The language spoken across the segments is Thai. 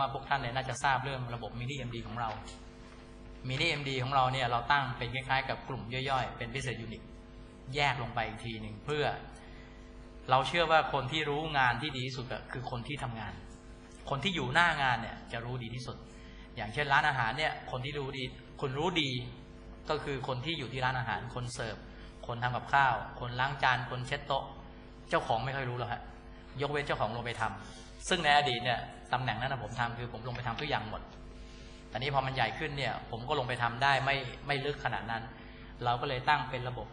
ว่าพวกท่านเนี่ยน่าจะทราบเรื่องระบบ mini MD ของเรา mini MD ของเราเนี่ยเราตั้งเป็นคล้ายๆกับกลุ่มย่อยๆ เป็น business unit แยกลงไปอีกทีหนึ่งเพื่อ เราเชื่อว่าคนที่รู้งานที่ดีที่สุดคือคนที่ทำงาน คนที่อยู่หน้างานเนี่ยจะรู้ดีที่สุด อย่างเช่นร้านอาหารเนี่ยคนที่รู้ดีคนรู้ดีก็คือคนที่อยู่ที่ร้านอาหาร คนเสิร์ฟ คนทำกับข้าว คนล้างจานคนเช็ดโต๊ะ เจ้าของไม่ค่อยรู้หรอกฮะยกเว้นเจ้าของลงไปทำ ซึ่งในอดีตเนี่ยตำแหน่งนั้นนะผมทำคือผมลงไปทำทุกอย่างหมดแต่นี้พอมันใหญ่ขึ้นเนี่ย ผมก็ลงไปทำได้ไม่ไม่ลึกขนาดนั้น เราก็เลยตั้งเป็นระบบ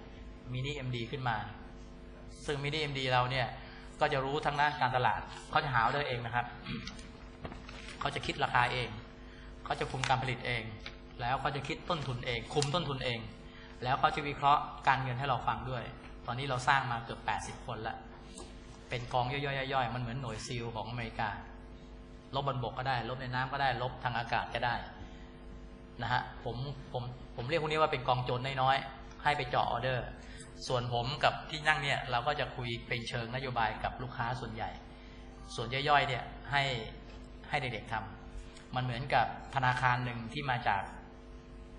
มินิเอ็มดีขึ้นมา ซึ่งมินิเอ็มดีเราเนี่ยก็จะรู้ทั้งด้านการตลาดเขาจะหาด้เองนะครับเขาจะคิดราคาเองเขาจะคุมการผลิตเอง แล้วเขาจะคิดต้นทุนเอง คุมต้นทุนเอง แล้วเขาจะวิเคราะห์การเงินให้เราฟังด้วย ตอนนี้เราสร้างมาเกือบ 80 คนแล้ว เป็นกองย่อยๆๆมันเหมือนหน่วยซีลของอเมริกาลบบนบกก็ได้ ลบในน้ำก็ได้ ลบทางอากาศก็ได้นะฮะผมผมผมเรียกพวกนี้ว่าเป็นกองโจรน้อยๆให้ไปเจาะออเดอร์ ส่วนผมกับที่นั่งเนี่ย เราก็จะคุยเป็นเชิงนโยบายกับลูกค้าส่วนใหญ่ ส่วนย่อยๆเนี่ยให้ให้เด็กๆทำมันเหมือนกับธนาคารหนึ่งที่มาจาก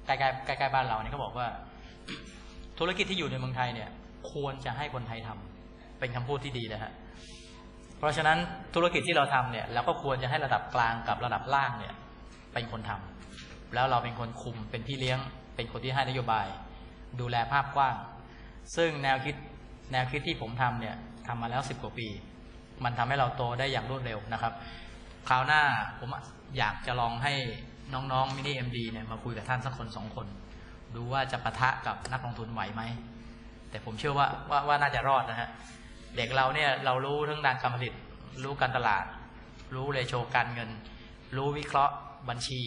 ใกล้ๆใกล้ๆบ้านเราเนี่ยเขาบอกว่า ธุรกิจที่อยู่ในเมืองไทยเนี่ย ควรจะให้คนไทยทำ เป็นคำพูดที่ดีนะฮะเพราะฉะนั้นธุรกิจที่เราทำเนี่ยเราก็ควรจะให้ระดับกลางกับระดับล่างเนี่ย เป็นคนทำแล้วเราเป็นคนคุมเป็นพี่เลี้ยง เป็นคนที่ให้นโยบาย ดูแลภาพกว้าง ซึ่งแนวคิดแนวคิดที่ผมทำเนี่ยทำมาแล้วสิบกว่าปี มันทำให้เราโตได้อย่างรวดเร็วนะครับคราวหน้าผมอยากจะลองให้น้องๆมินิเอ็มดีเนี่ยมาคุยกับท่านสักคนสองคน ดูว่าจะปะทะกับนักลงทุนไหวไหม แต่ผมเชื่อว่าว่าว่าน่าจะรอดนะฮะ เด็กเราเนี่ยเรารู้ทั้งด้านการผลิต รู้การตลาด รู้เลโชการเงิน รู้วิเคราะห์บัญชี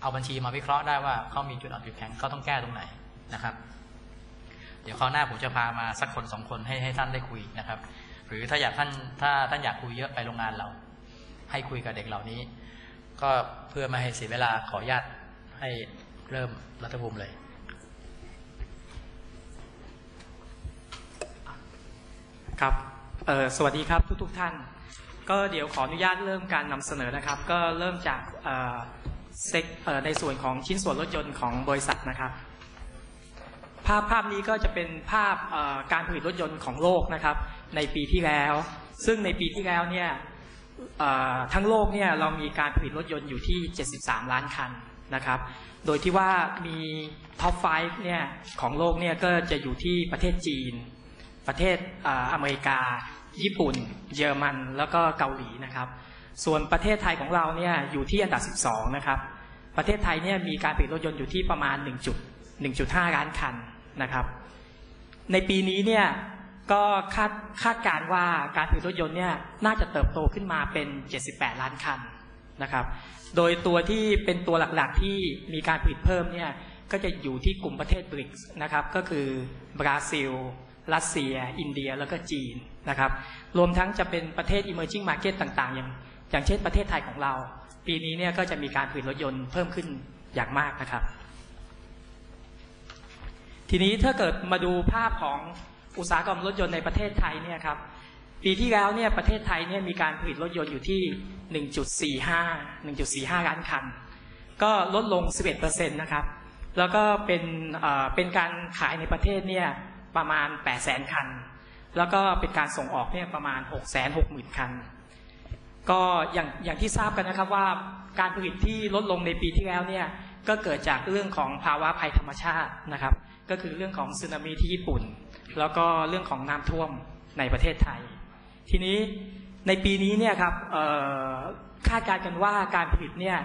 เอาบัญชีมาวิเคราะห์ได้ว่าเขามีจุดอ่อนจุดแข็งเขาต้องแก้ตรงไหนนะครับ เดี๋ยวคราวหน้าผมจะพามาสักคนสองคนให้ให้ท่านได้คุยนะครับ หรือถ้าอยากท่านถ้าท่านอยากคุยเยอะไปโรงงานเรา ให้คุยกับเด็กเหล่านี้ ก็เพื่อไม่ให้เสียเวลาขออนุญาตให้เริ่มรัฐภูมิเลย ครับสวัสดีครับทุกทท่าน ก็เดี๋ยวขออนุญาตเริ่มการนำเสนอนะครับ ก็เริ่มจากในส่วนของชิ้นส่วนรถยนต์ของบริษัทนะครับ ภาพภาพนี้ก็จะเป็นภาพการผลิตรถยนต์ของโลกนะครับ ในปีที่แล้ว ซึ่งในปีที่แล้วเนี่ยทั้งโลกเนี่ยเรามีการผลิตรถยนต์อยู่ที่ 73 ล้านคันนะครับ โดยที่ว่ามีท็อป 5 เนี่ยของโลกเนี่ยก็จะอยู่ที่ประเทศจีน ประเทศออเมริกา ญี่ปุ่น เยอรมัน แล้วก็เกาหลีนะครับ ส่วนประเทศไทยของเราเนี่ยอยู่ที่อันดับ 12 นะครับ ประเทศไทยเนี่ยมีการผลิตรถยนต์อยู่ที่ประมาณ 1 1.5 ล้านคันนะครับ ในปีนี้เนี่ยก็คาดคาดการณ์ว่าการผลิตรถยนต์เนี่ยน่าจะเติบโตขึ้นมาเป็น 78 ล้านคันนะครับ โดยตัวที่เป็นตัวหลักๆที่มีการผลิตเพิ่มเนี่ยก็จะอยู่ที่กลุ่มประเทศบริกส์นะครับ ก็คือบราซิล รัสเซีย อินเดียแล้วก็จีนนะครับ รวมทั้งจะเป็นประเทศ emerging market ต่างๆ อย่างอย่างเช่นประเทศไทยของเรา ปีนี้เนี่ยก็จะมีการผลิตรถยนต์เพิ่มขึ้นอย่างมากนะครับ ทีนี้ถ้าเกิดมาดูภาพของอุตสาหกรรมรถยนต์ในประเทศไทยเนี่ยครับปีที่แล้วเนี่ยประเทศไทยเนี่ยมีการผลิตรถยนต์อยู่ที่ 1.45 1.45 ล้านคัน ก็ลดลง 11%นะครับ แล้วก็เป็นเอ่อเป็นการขายในประเทศเนี่ย ประมาณ 8 0 0 0 0คัน แล้วก็เป็นการส่งออกเนี่ยประมาณ 660,000 คัน ก็อย่างอย่างที่ทราบกันนะครับว่าการผลิตที่ลดลงในปีที่แล้วเนี่ยก็เกิดจากเรื่องของภาวะภัยธรรมชาตินะครับ ก็คือเรื่องของสึนามิที่ญี่ปุ่น แล้วก็เรื่องของน้ำท่วมในประเทศไทย ทีนี้ในปีนี้เนี่ยครับคาดการณ์กันว่าการผลิตเนี่ย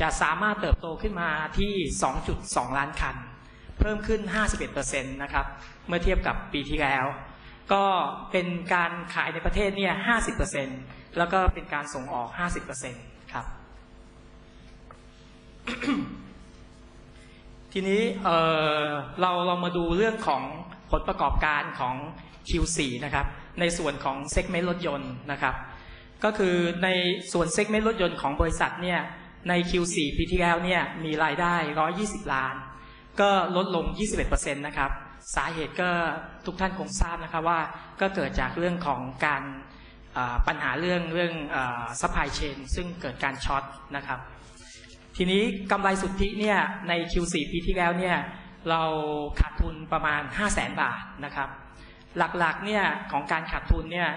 จะสามารถเติบโตขึ้นมาที่ 2.2 ล้านคัน เพิ่มขึ้น 51%นะครับเมื่อเทียบกับปีที่แล้ว ก็เป็นการขายในประเทศเนี่ย 50%แล้วก็เป็นการส่งออก 50%ครับ ทีนี้เเราเรามาดูเรื่องของผลประกอบการของ Q4 นะครับในส่วนของ segment รถยนต์นะครับ ก็คือในส่วน segment รถยนต์ของบริษัทเนี่ยใน Q4 ปีที่แล้วเนี่ยมีรายได้ 120 ล้าน ก็ลดลง 21%นะครับ สาเหตุก็ทุกท่านคงทราบนะครับว่าก็เกิดจากเรื่องของการปัญหาเรื่องเรื่อง supply chain ซึ่งเกิดการ short นะครับ ทีนี้กำไรสุทธิเนี่ยใน Q4 ปีที่แล้วเนี่ยเราขาดทุนประมาณ 5 0 0แสนบาทนะครับ หลักๆเนี่ยของการขาดทุนเนี่ย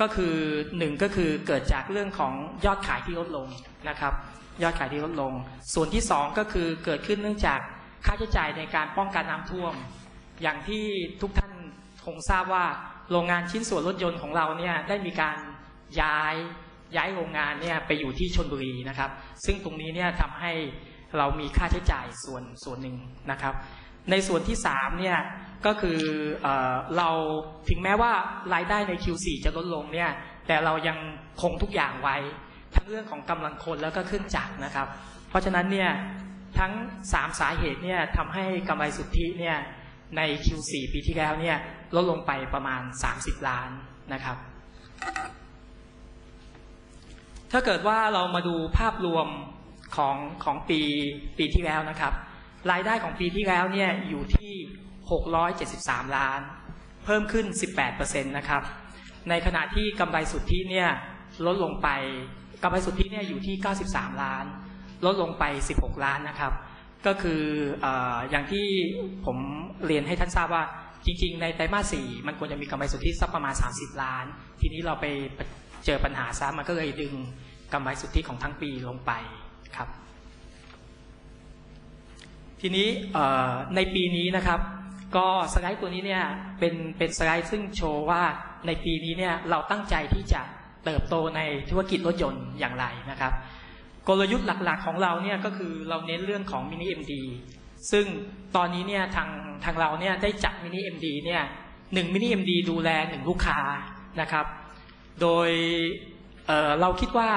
ก็คือหนึ่งก็คือเกิดจากเรื่องของยอดขายที่ลดลงนะครับ ยอดขายที่ลดลง ส่วนที่สองก็คือเกิดขึ้นเนื่องจาก ค่าใช้จ่ายในการป้องกันน้ำท่วม อย่างที่ทุกท่านคงทราบว่าโรงงานชิ้นส่วนรถยนต์ของเราเนี่ยได้มีการย้ายย้ายโรงงานเนี่ยไปอยู่ที่ชนบุรีนะครับ ซึ่งตรงนี้เนี่ยทำให้เรามีค่าใช้จ่ายส่วนส่วนหนึ่งนะครับ ในส่วนที่3เนี่ยก็คือเอเราถึงแม้ว่ารายได้ใน Q4 จะลดลงเนี่ยแต่เรายังคงทุกอย่างไว้ ทั้งเรื่องของกำลังคนแล้วก็เครื่องจักรนะครับ เพราะฉะนั้นเนี่ย ทั้ง3สาเหตุเนี่ยทำให้กำไรสุทธิเนี่ยใน Q4 ปีที่แล้วเนี่ยลดลงไปประมาณ 30 ล้านนะครับ ถ้าเกิดว่าเรามาดูภาพรวมของของปีปีที่แล้วนะครับ รายได้ของปีที่แล้วเนี่ยอยู่ที่ 673 ล้าน เพิ่มขึ้น 18%นะครับ ในขณะที่กำไรสุทธิเนี่ยลดลงไปกำไรสุทธิเนี่ยอยู่ที่ 93 ล้าน ลดลงไป 16 ล้านนะครับ ก็คือออย่างที่ผมเรียนให้ท่านทราบว่าจริง ๆ ในไตรมาสสี่มันควรจะมีกำไรสุทธิสักประมาณ 30 ล้าน ทีนี้เราไปเจอปัญหาซะมันก็เลยดึงกำไรสุทธิของทั้งปีลงไปครับ ทีนี้ในปีนี้นะครับ ก็สไลด์ตัวนี้เนี่ยเป็นเป็นสไลด์ซึ่งโชว์ว่าในปีนี้เนี่ยเราตั้งใจที่จะเติบโตในธุรกิจรถยนต์อย่างไรนะครับ กลยุทธ์หลักๆของเราเนี่ยก็คือเราเน้นเรื่องของมินิ MD ซึ่งตอนนี้เนี่ยทางทางเราเนี่ยได้จัด mini MD เนี่ยหนึ่งมินิ MD ดูแลหนึ่งลูกค้านะครับ โดยเราคิดว่า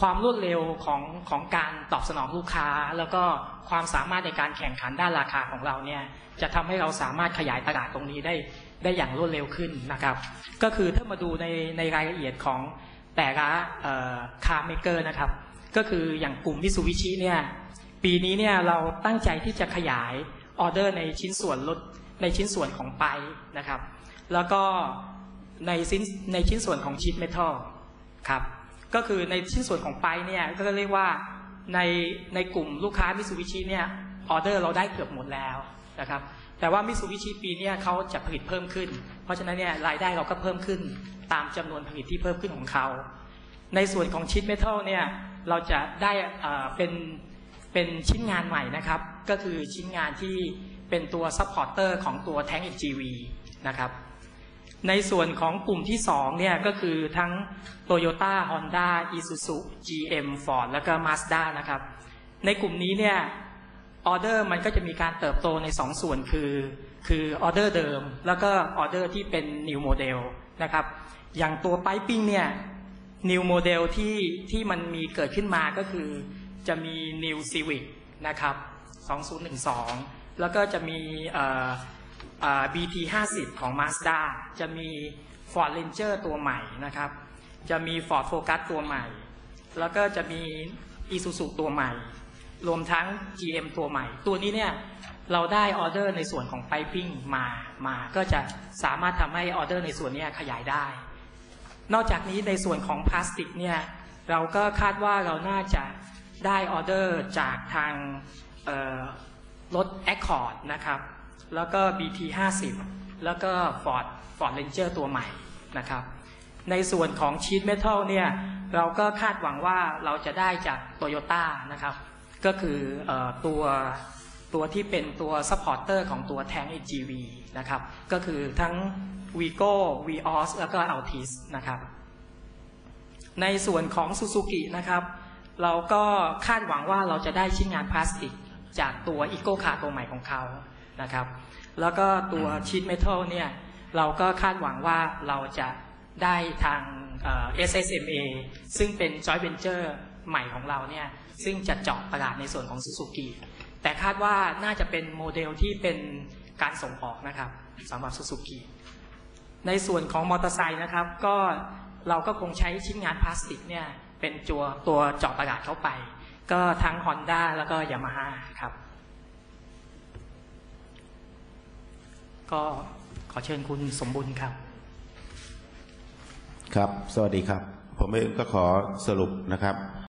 ความรวดเร็วของของการตอบสนองลูกค้า แล้วก็ความสามารถในการแข่งขันด้านราคาของเราเนี่ยจะทำให้เราสามารถขยายตลาดตรงนี้ได้ได้อย่างรวดเร็วขึ้นนะครับ ก็คือถ้ามาดูในในรายละเอียดของแต่ละ car maker นะครับ ก็คืออย่างกลุ่มมิซูบิชิเนี่ยปีนี้เนี่ยเราตั้งใจที่จะขยายออเดอร์ในชิ้นส่วนลดในชิ้นส่วนของไปนะครับ แล้วก็ในชิ้นในชิ้นส่วนของชิ้นเมทัลครับก็คือในชิ้นส่วนของไปเนี่ยก็เรียกว่าในในกลุ่มลูกค้ามิสูบิชิเนี่ยออเดอร์เราได้เกือบหมดแล้วนะครับแต่ว่ามิสูบิชิปีนี้เขาจะผลิตเพิ่มขึ้น เพราะฉะนั้นเนี่ยรายได้เราก็เพิ่มขึ้นตามจำนวนผลิตที่เพิ่มขึ้นของเขา ในส่วนของ sheet metal เนี่ย เราจะได้เป็นเป็นชิ้นงานใหม่นะครับ ก็คือชิ้นงานที่เป็นตัว supporter ของตัวแท้ง XGV นะครับ ในส่วนของกลุ่มที่2เนี่ยก็คือทั้ง Toyota Honda Isuzu GM Ford แล้วก็ Mazda นะครับ ในกลุ่มนี้เนี่ยออเดอร์มันก็จะมีการเติบโตใน 2 ส่วนคือคือออเดอร์เดิม แล้วก็ออเดอร์ที่เป็น New Model นะครับ อย่างตัว Piping เนี่ย New Model ที่ที่มันมีเกิดขึ้นมาก็คือจะมี New Civic นะครับ 2012 แล้วก็จะมี BT 50ของ Mazda จะมี Ford Ranger ตัวใหม่นะครับ จะมี Ford Focus ตัวใหม่ แล้วก็จะมี Isuzu ตัวใหม่ รวมทั้ง GM ตัวใหม่ ตัวนี้เนี่ยเราได้ออเดอร์ในส่วนของ Piping มา มา ก็จะสามารถทำให้ออเดอร์ในส่วนนี้ขยายได้ นอกจากนี้ในส่วนของพลาสติกเนี่ยเราก็คาดว่าเราน่าจะได้ออเดอร์จากทางรถ Accord นะครับ แล้วก็ BT 50แล้วก็ Ford Ford Ranger ตัวใหม่นะครับ ในส่วนของ sheet metal เนี่ยเราก็คาดหวังว่าเราจะได้จากโตโยต้านะครับ ก็คืออตัวตัวที่เป็นตัว supporter ของตัวแทง AGV นะครับ ก็คือทั้ง Vigo Vios แล้วก็ Altis นะครับ ในส่วนของ Suzuki นะครับ เราก็คาดหวังว่าเราจะได้ชิ้นงานพลาสติก จากตัว Eco Car ตัวใหม่ของเขานะครับ แล้วก็ตัว sheet metal เนี่ยเราก็คาดหวังว่าเราจะได้ทาง SSMA ซึ่งเป็น joint venture ใหม่ของเราเนี่ยซึ่งจะเจาะตลาดในส่วนของซูซูกิแต่คาดว่าน่าจะเป็นโมเดลที่เป็นการส่งออกนะครับสำหรับซูซูกิ ในส่วนของมอเตอร์ไซค์นะครับ ก็เราก็คงใช้ชิ้นงานพลาสติกเนี่ยเป็นตัวตัวเจาะตลาดเข้าไป ก็ทั้ง Honda แล้วก็ยามาฮ่าครับ ก็ขอเชิญคุณสมบุญครับ ครับ สวัสดีครับ ผมเองก็ขอสรุปนะครับ